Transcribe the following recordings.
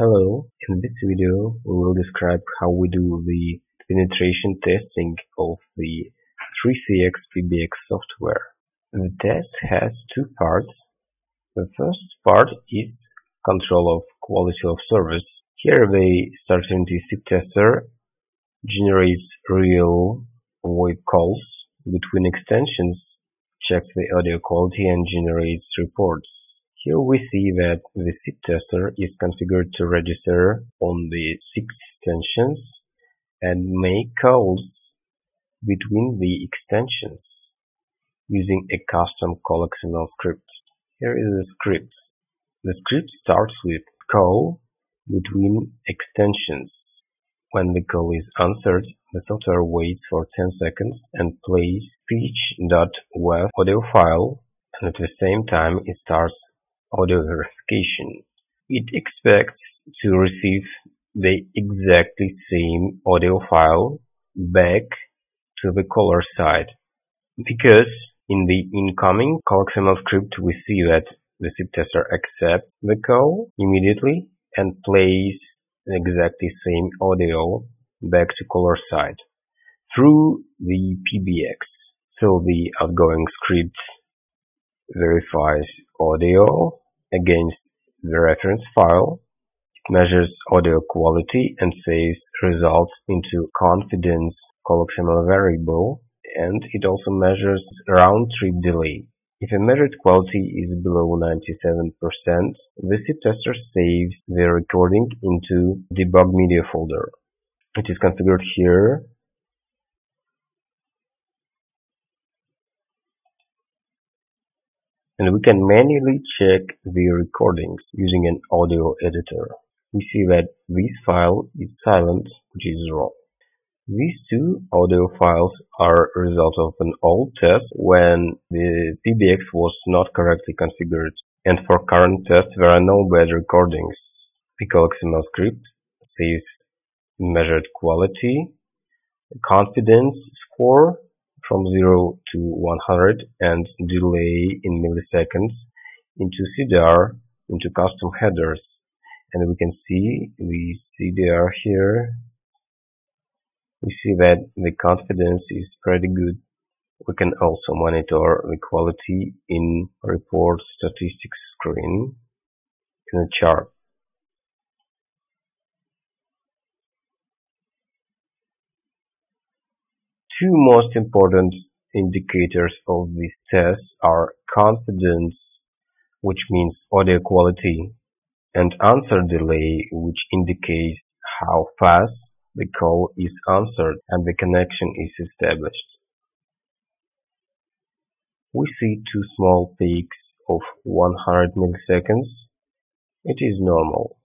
Hello, in this video we will describe how we do the penetration testing of the 3CX PBX software. The test has two parts. The first part is control of quality of service. Here the Starfinity SIP tester generates real VoIP calls between extensions, checks the audio quality and generates reports. Here we see that the SIP tester is configured to register on the six extensions and make calls between the extensions using a custom call XML script. Here is the script. The script starts with call between extensions. When the call is answered, the software waits for 10 seconds and plays speech.wav audio file and at the same time it starts audio verification. It expects to receive the exactly same audio file back to the caller side because in the incoming call XML script we see that the SIP tester accepts the call immediately and plays the exactly same audio back to caller side through the PBX. So the outgoing script verifies audio against the reference file. Measures audio quality and saves results into confidence XML variable and it also measures round trip delay. If a measured quality is below 97%, the SIP tester saves the recording into debug media folder. It is configured here and we can manually check the recordings using an audio editor. We see that this file is silent, which is wrong. These two audio files are a result of an old test when the PBX was not correctly configured. And for current test, there are no bad recordings. Pickle XML script saves measured quality, confidence score, from 0 to 100 and delay in milliseconds into CDR into custom headers. And we can see the CDR here. We see that the confidence is pretty good. We can also monitor the quality in report statistics screen in a chart two most important indicators of this test are confidence, which means audio quality, and answer delay, which indicates how fast the call is answered and the connection is established. We see two small peaks of 100 milliseconds. It is normal.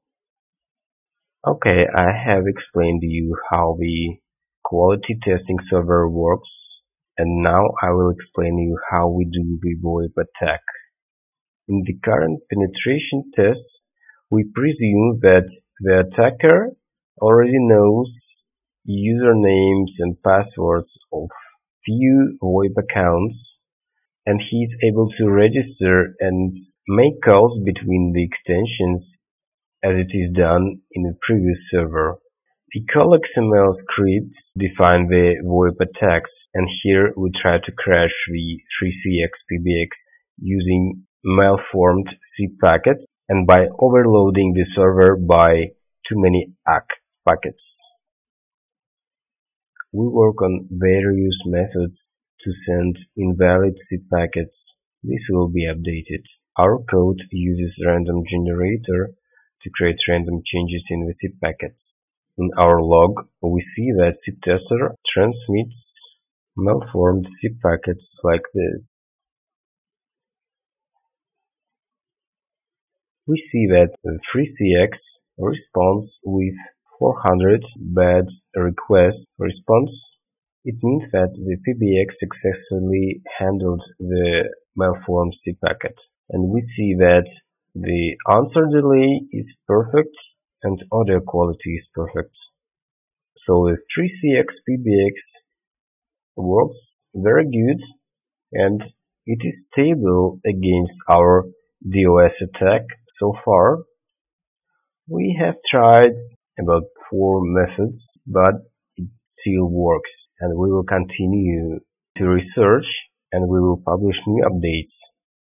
Okay, I have explained to you how the quality testing server works and now I will explain you how we do VoIP attack. In the current penetration test, we presume that the attacker already knows usernames and passwords of few VoIP accounts and he is able to register and make calls between the extensions as it is done in the previous server. The call XML scripts define the VoIP attacks, and here we try to crash the 3CX PBX using malformed SIP packets and by overloading the server by too many ACK packets. We work on various methods to send invalid SIP packets. This will be updated. Our code uses random generator to create random changes in the SIP packets. In our log, we see that SIP-tester transmits malformed SIP packets like this. We see that 3CX responds with 400 bad request response. It means that the PBX successfully handled the malformed SIP packet. And we see that the answer delay is perfect and audio quality is perfect. So the 3CX PBX works very good and it is stable against our DOS attack so far. We have tried about four methods, but it still works and we will continue to research and we will publish new updates